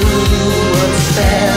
do what's best.